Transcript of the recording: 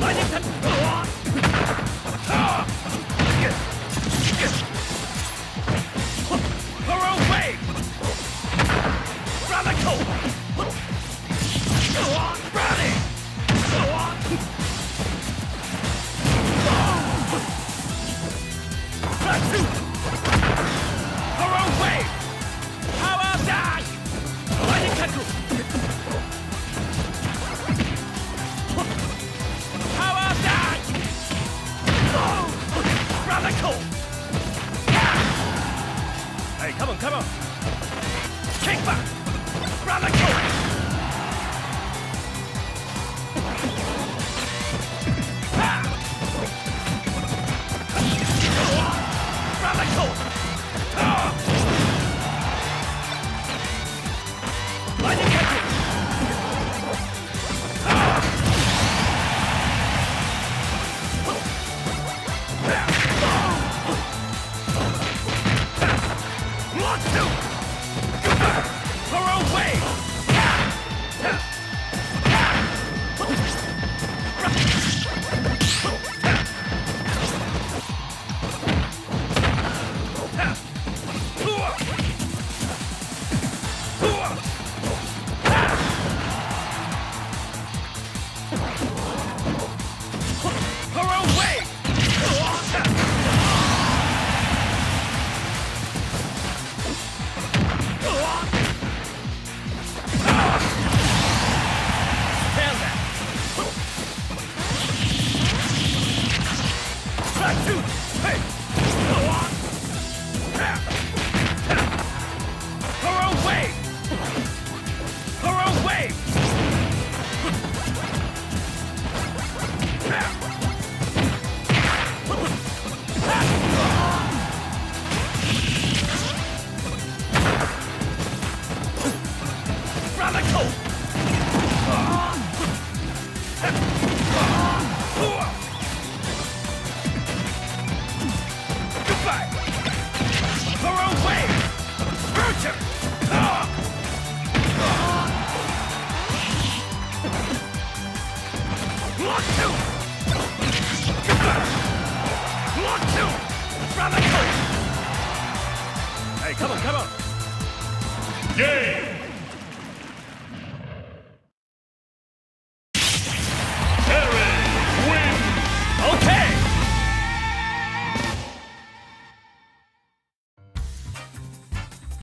Lightning! Come on, come on. Kick back. Round the corner. Hey! Hey, come on, come on. Game!